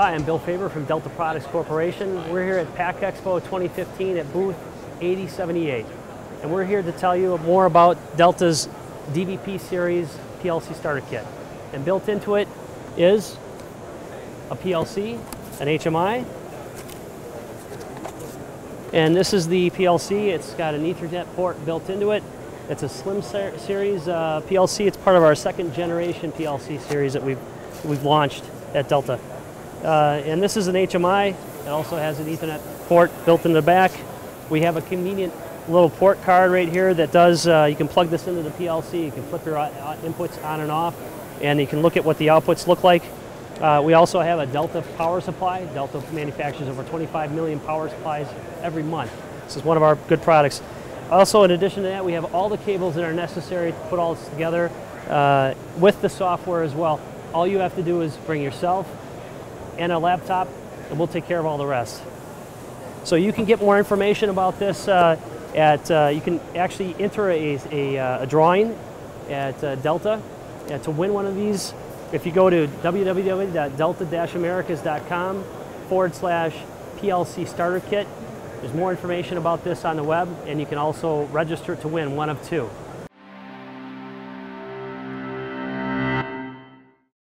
Hi, I'm Bill Faber from Delta Products Corporation. We're here at PACK Expo 2015 at booth 8078. And we're here to tell you more about Delta's DVP series PLC starter kit. And built into it is a PLC, an HMI, and this is the PLC. It's got an Ethernet port built into it. It's a Slim ser Series uh, PLC. It's part of our second generation PLC series that we've, we've launched at Delta. Uh, and this is an HMI. It also has an Ethernet port built in the back. We have a convenient little port card right here that does, uh, you can plug this into the PLC. You can flip your uh, inputs on and off, and you can look at what the outputs look like. Uh, we also have a Delta power supply. Delta manufactures over 25 million power supplies every month. This is one of our good products. Also, in addition to that, we have all the cables that are necessary to put all this together uh, with the software as well. All you have to do is bring yourself and a laptop, and we'll take care of all the rest. So you can get more information about this uh, at, uh, you can actually enter a, a, uh, a drawing at uh, Delta to win one of these if you go to www.delta-americas.com forward slash PLC starter kit, there's more information about this on the web, and you can also register to win one of two.